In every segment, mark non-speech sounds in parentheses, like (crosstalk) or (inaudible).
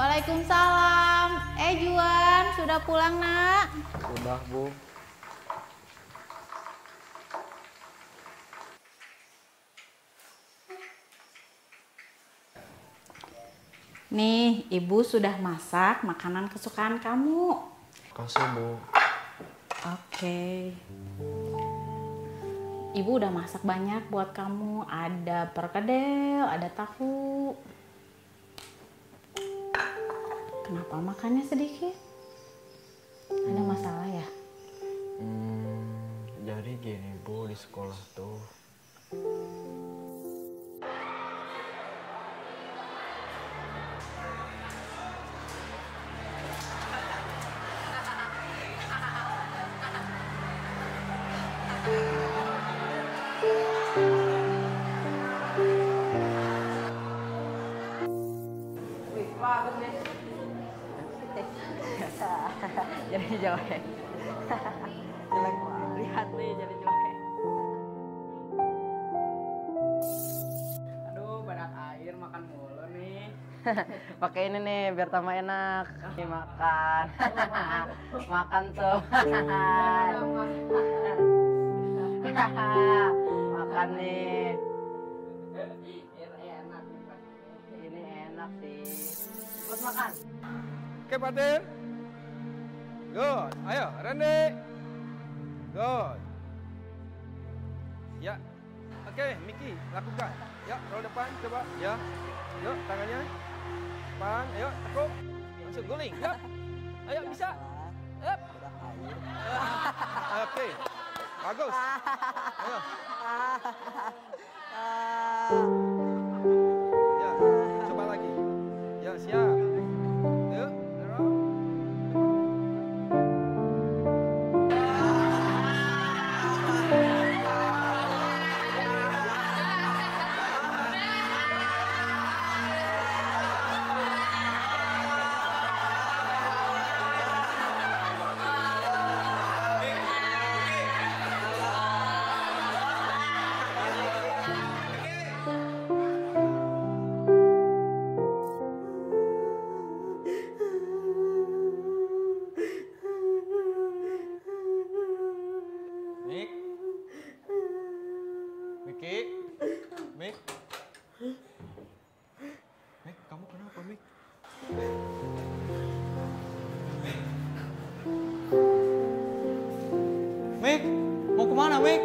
Waalaikumsalam. Eh Juan, sudah pulang nak? Udah, Bu. Nih, ibu sudah masak makanan kesukaan kamu. Kasih, Bu. Oke. Ibu udah masak banyak buat kamu. Ada perkedel, ada tahu. Kenapa makannya sedikit? Ada masalah ya? Hmm, jadi gini, Bu, di sekolah tuh. Jadi jelek. (laughs) Jelek lihat nih jadi jelek. Aduh banyak air makan mulu nih. (laughs) Pakai ini nih biar tambah enak. Nih makan. (laughs) Makan tuh. Makan nih. Ini enak sih. Ikut makan. Oke, Patir. Good. Ayo, Randy. Good. Ya. Oke, Miki, lakukan. Ya, roll depan, coba. Ya. Yuk, tangannya. Depan. Ayo, tekuk. Masuk guling. Yuk. Ayo, bisa. Yuk. Oke. Bagus. Ayo. Miki. Mik. Mik, kamu kenapa, Mik? Mik, mau ke mana, Mik?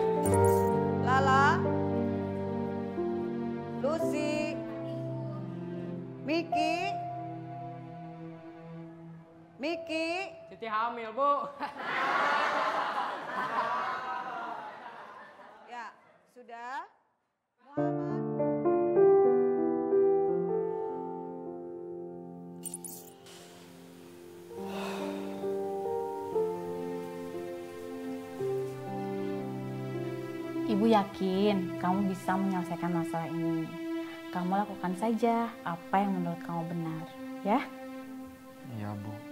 Lala, Lucy, Miki, Miki, Siti hamil, Bu. (laughs) sudah. Muhammad, Ibu yakin kamu bisa menyelesaikan masalah ini. Kamu lakukan saja apa yang menurut kamu benar, ya? Iya, Bu.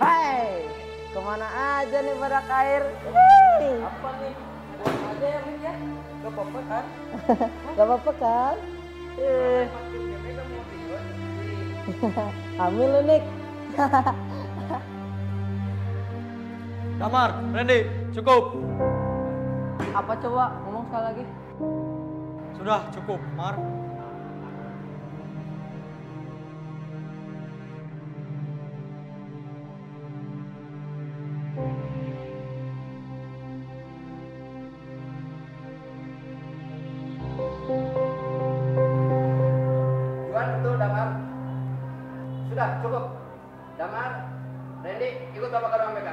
Hai, ke mana aja nih pada air? Apa nih? Buat aja ya, Min ya. Gak apa-apa kan? (laughs) gak apa-apa kan? Eh. (laughs) Hamil lu, Nik. Damar, Randy, cukup. Apa coba? Ngomong sekali lagi. Sudah cukup, Mar. Cukup. Damar, Randy, ikut bapak ke ruang BK.